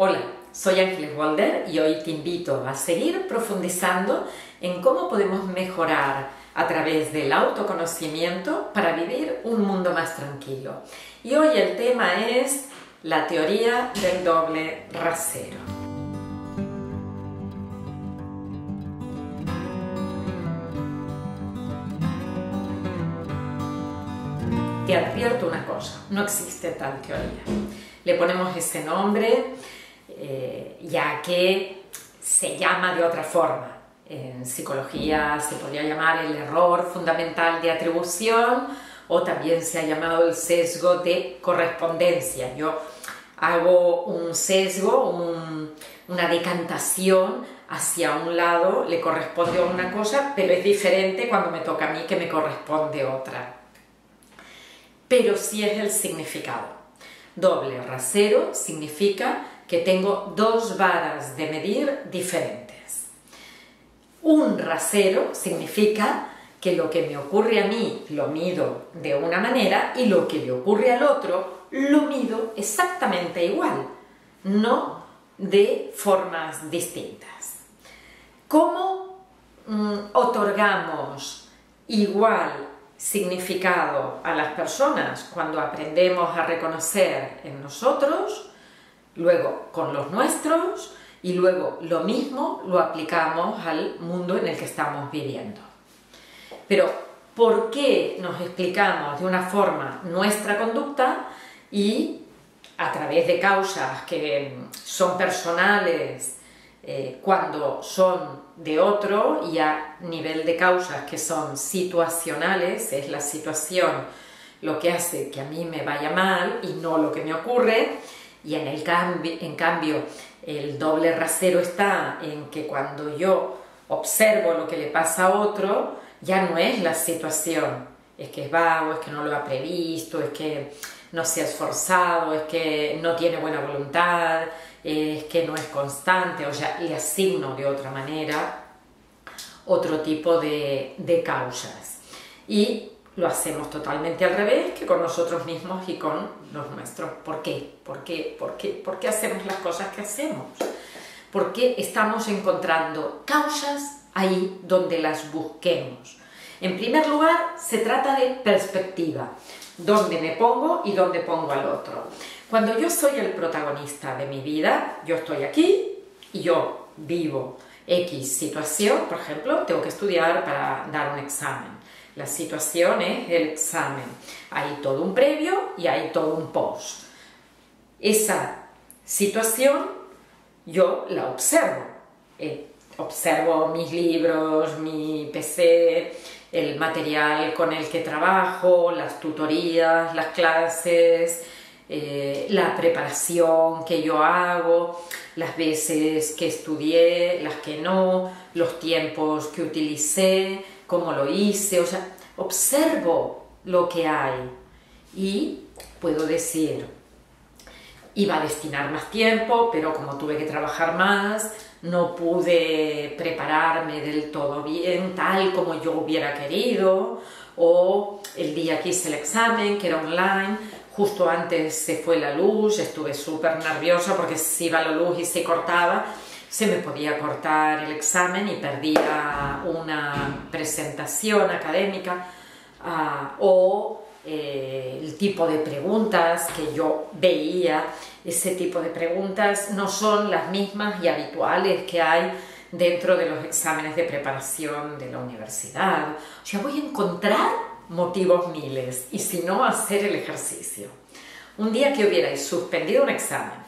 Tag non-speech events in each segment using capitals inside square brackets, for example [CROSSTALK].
Hola, soy Ángeles Walder y hoy te invito a seguir profundizando en cómo podemos mejorar a través del autoconocimiento para vivir un mundo más tranquilo. Y hoy el tema es la teoría del doble rasero. Te advierto una cosa, no existe tal teoría. Le ponemos ese nombre eh, ya que se llama de otra forma. En psicología se podría llamar el error fundamental de atribución o también se ha llamado el sesgo de correspondencia. Yo hago un sesgo, una decantación hacia un lado, le corresponde una cosa, pero es diferente cuando me toca a mí que me corresponde otra. Pero sí es el significado. Doble rasero significa que tengo dos varas de medir diferentes. Un rasero significa que lo que me ocurre a mí lo mido de una manera y lo que le ocurre al otro lo mido exactamente igual, no de formas distintas. ¿Cómo mm, otorgamos igual significado a las personas cuando aprendemos a reconocer en nosotros, luego con los nuestros y luego lo mismo lo aplicamos al mundo en el que estamos viviendo. Pero, ¿por qué nos explicamos de una forma nuestra conducta y a través de causas que son personales eh, cuando son de otro y a nivel de causas que son situacionales, es la situación lo que hace que a mí me vaya mal y no lo que me ocurre, y en, el en cambio el doble rasero está en que cuando yo observo lo que le pasa a otro, ya no es la situación, es que es vago, es que no lo ha previsto, es que no se ha esforzado, es que no tiene buena voluntad, es que no es constante, o sea, le asigno de otra manera otro tipo de, de causas. Y lo hacemos totalmente al revés que con nosotros mismos y con los nuestros. ¿Por qué? ¿Por qué? ¿Por qué? ¿Por qué hacemos las cosas que hacemos? Porque estamos encontrando causas ahí donde las busquemos. En primer lugar, se trata de perspectiva, dónde me pongo y dónde pongo al otro. Cuando yo soy el protagonista de mi vida, yo estoy aquí y yo vivo X situación, por ejemplo, tengo que estudiar para dar un examen. La situación es el examen. Hay todo un previo y hay todo un post. Esa situación yo la observo. Eh, observo mis libros, mi PC, el material con el que trabajo, las tutorías, las clases, eh, la preparación que yo hago, las veces que estudié, las que no, los tiempos que utilicé, cómo lo hice, o sea, observo lo que hay y puedo decir, iba a destinar más tiempo, pero como tuve que trabajar más, no pude prepararme del todo bien, tal como yo hubiera querido, o el día que hice el examen, que era online, justo antes se fue la luz, estuve súper nerviosa porque si iba la luz y se cortaba, se me podía cortar el examen y perdía una presentación académica ah, o eh, el tipo de preguntas que yo veía, ese tipo de preguntas no son las mismas y habituales que hay dentro de los exámenes de preparación de la universidad. O sea, voy a encontrar motivos miles y si no, hacer el ejercicio. Un día que hubierais suspendido un examen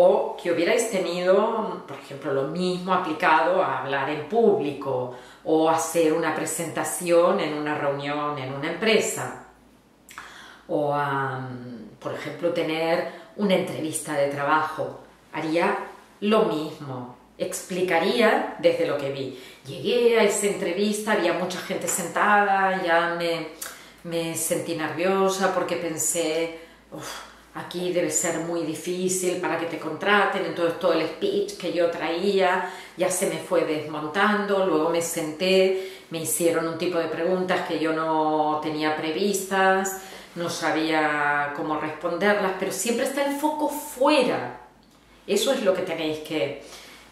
o que hubierais tenido, por ejemplo, lo mismo aplicado a hablar en público o hacer una presentación en una reunión en una empresa. O a, por ejemplo, tener una entrevista de trabajo, haría lo mismo, explicaría desde lo que vi. Llegué a esa entrevista, había mucha gente sentada, ya me, me sentí nerviosa porque pensé, aquí debe ser muy difícil para que te contraten, entonces todo el speech que yo traía ya se me fue desmontando, luego me senté, me hicieron un tipo de preguntas que yo no tenía previstas, no sabía cómo responderlas, pero siempre está el foco fuera Eso es lo que tenéis que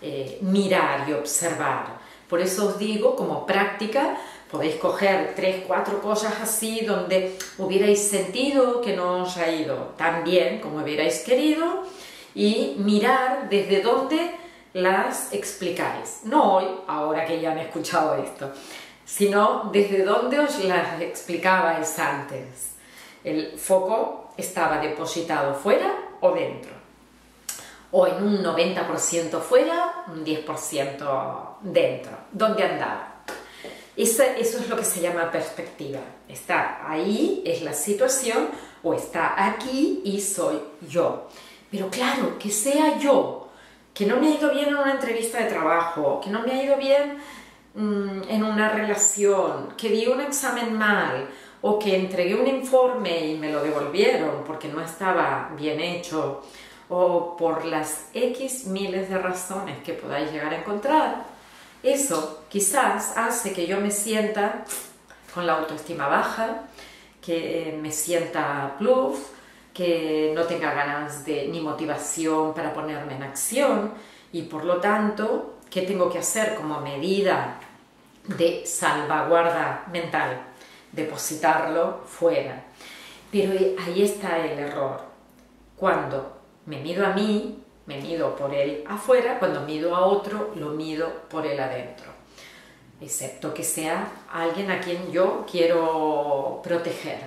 eh, mirar y observar. Por eso os digo, como práctica, podéis coger tres, cuatro cosas así donde hubierais sentido que no os ha ido tan bien como hubierais querido y mirar desde dónde las explicáis. No hoy, ahora que ya han escuchado esto, sino desde dónde os las explicabais antes. El foco estaba depositado fuera o dentro. O en un 90% fuera, un 10% dentro. ¿Dónde andaba? Eso, es lo que se llama perspectiva. Está ahí, es la situación, o está aquí y soy yo. Pero claro, que sea yo, que no me ha ido bien en una entrevista de trabajo, que no me ha ido bien mm, en una relación, que di un examen mal o que entregué un informe y me lo devolvieron porque no estaba bien hecho o por las X miles de razones que podáis llegar a encontrar, eso quizás hace que yo me sienta con la autoestima baja, que me sienta plus, que no tenga ganas de, ni motivación para ponerme en acción y por lo tanto, ¿qué tengo que hacer como medida de salvaguarda mental? Depositarlo fuera. Pero ahí está el error. Cuando me mido a mí, me mido por él afuera, cuando mido a otro, lo mido por él adentro. Excepto que sea alguien a quien yo quiero proteger.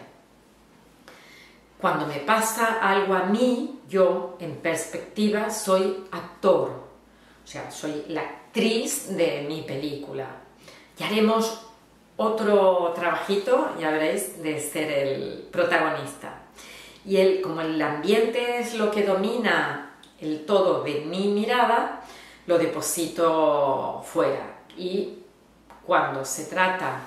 Cuando me pasa algo a mí, yo en perspectiva soy actor, o sea, soy la actriz de mi película. Y haremos otro trabajito, ya veréis, de ser el protagonista. Y él, como el ambiente es lo que domina el todo de mi mirada, lo deposito fuera. Y cuando se trata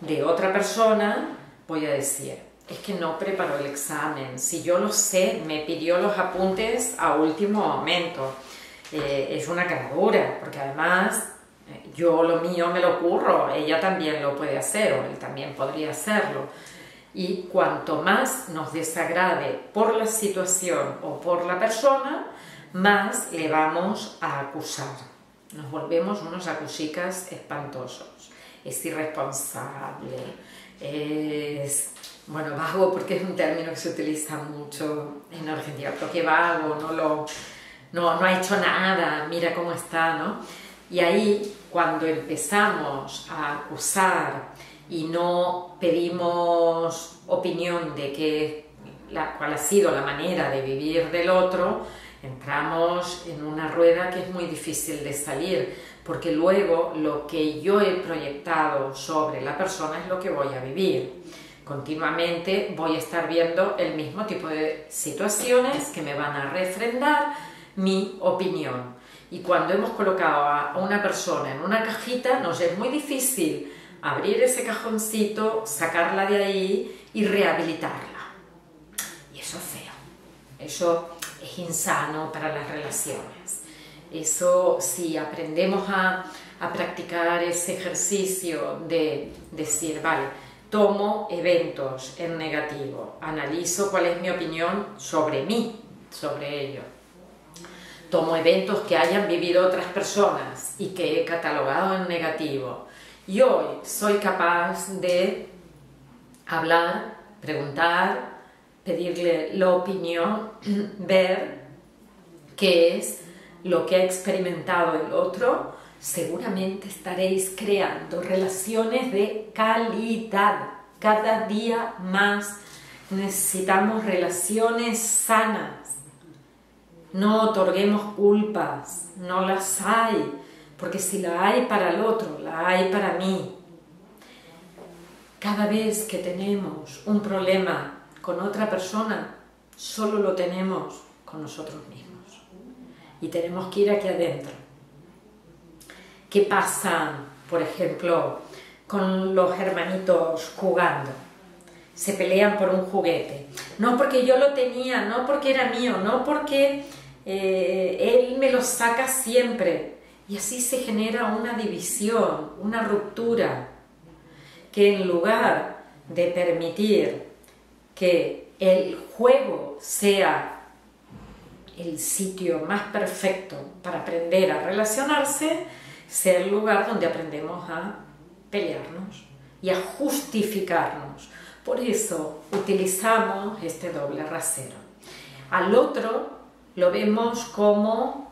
de otra persona, voy a decir, es que no preparó el examen. Si yo lo sé, me pidió los apuntes a último momento. Eh, es una caradura, porque además eh, yo lo mío me lo ocurro, ella también lo puede hacer o él también podría hacerlo. Y cuanto más nos desagrade por la situación o por la persona, más le vamos a acusar. Nos volvemos unos acusicas espantosos. Es irresponsable, es bueno, vago porque es un término que se utiliza mucho en Argentina, pero qué vago, no, lo, no, no ha hecho nada, mira cómo está, ¿no? Y ahí, cuando empezamos a acusar y no pedimos opinión de qué, la, cuál ha sido la manera de vivir del otro, entramos en una rueda que es muy difícil de salir, porque luego lo que yo he proyectado sobre la persona es lo que voy a vivir continuamente voy a estar viendo el mismo tipo de situaciones que me van a refrendar mi opinión. Y cuando hemos colocado a una persona en una cajita, nos es muy difícil abrir ese cajoncito, sacarla de ahí y rehabilitarla. Y eso es feo. Eso es insano para las relaciones. Eso, si aprendemos a, a practicar ese ejercicio de decir, vale, tomo eventos en negativo, analizo cuál es mi opinión sobre mí, sobre ello. Tomo eventos que hayan vivido otras personas y que he catalogado en negativo. Y hoy soy capaz de hablar, preguntar, pedirle la opinión, [CLEARS THROAT] ver qué es lo que ha experimentado el otro seguramente estaréis creando relaciones de calidad. Cada día más necesitamos relaciones sanas. No otorguemos culpas, no las hay, porque si la hay para el otro, la hay para mí. Cada vez que tenemos un problema con otra persona, solo lo tenemos con nosotros mismos. Y tenemos que ir aquí adentro ¿Qué pasa, por ejemplo, con los hermanitos jugando? Se pelean por un juguete. No porque yo lo tenía, no porque era mío, no porque eh, él me lo saca siempre. Y así se genera una división, una ruptura, que en lugar de permitir que el juego sea el sitio más perfecto para aprender a relacionarse sea el lugar donde aprendemos a pelearnos y a justificarnos. Por eso utilizamos este doble rasero. Al otro lo vemos como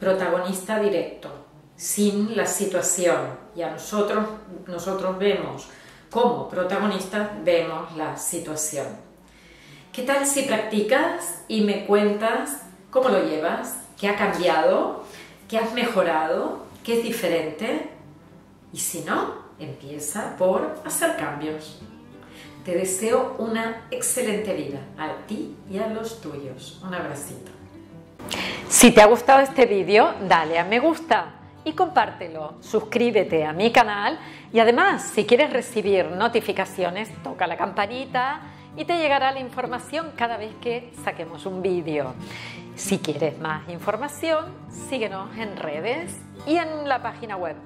protagonista directo, sin la situación. Y a nosotros, nosotros vemos como protagonistas, vemos la situación. ¿Qué tal si practicas y me cuentas cómo lo llevas? ¿Qué ha cambiado? ¿Qué has mejorado? ¿Qué es diferente? Y si no, empieza por hacer cambios. Te deseo una excelente vida a ti y a los tuyos. Un abracito. Si te ha gustado este vídeo, dale a me gusta y compártelo. Suscríbete a mi canal y además, si quieres recibir notificaciones, toca la campanita y te llegará la información cada vez que saquemos un vídeo. Si quieres más información, síguenos en redes y en la página web